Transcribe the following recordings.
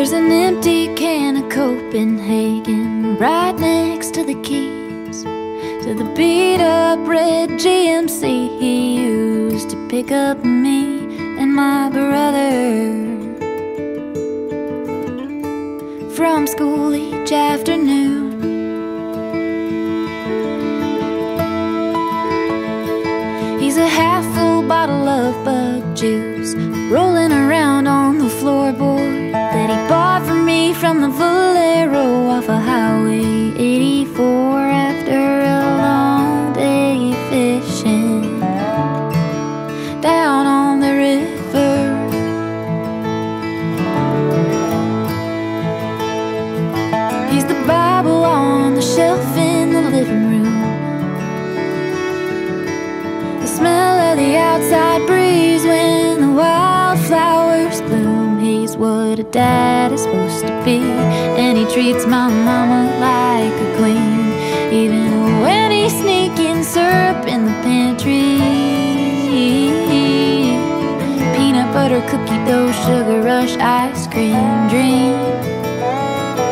There's an empty can of Copenhagen right next to the keys to the beat up red GMC he used to pick up me and my brother from school each afternoon. He's a half full bottle of bug juice rolling a dad is supposed to be, and he treats my mama like a queen, even when he's sneaking syrup in the pantry. Peanut butter, cookie dough, sugar rush, ice cream dream.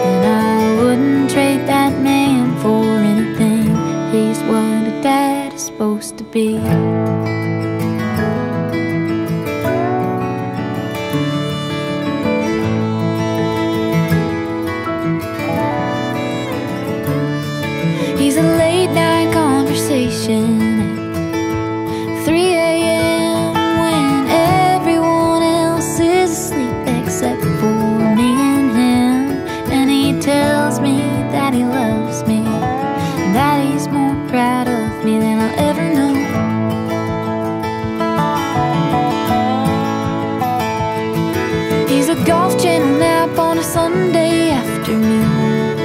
And I wouldn't trade that man for anything. He's what a dad is supposed to be. Afternoon.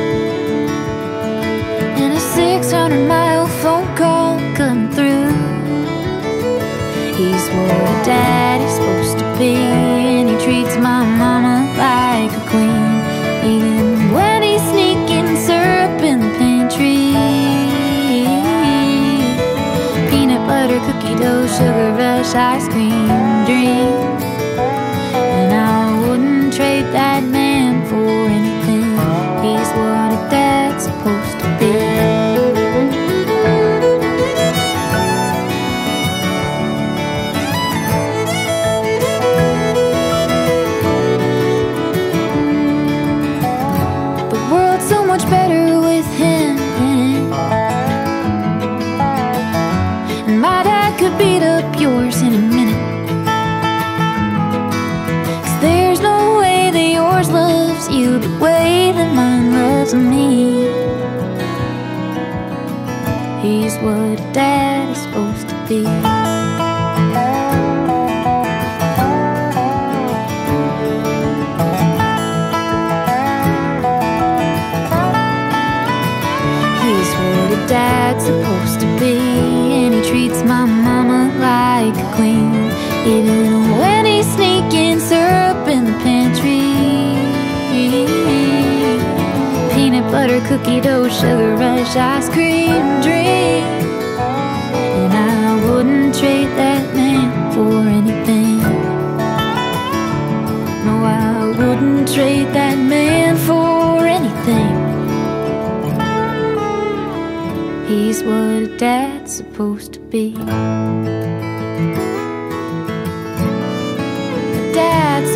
And a 600 mile phone call come through. He's what a daddy's supposed to be, and he treats my mama like a queen. Even when he's sneaking syrup in the pantry. Peanut butter, cookie dough, sugar rush, ice cream dream. You the way that mine loves me. He's what a dad is supposed to be. He's what a dad's supposed to be, and he treats my mama like a queen, even butter, cookie dough, sugar rush, ice cream dream. And I wouldn't trade that man for anything. No, I wouldn't trade that man for anything. He's what a dad's supposed to be. A dad's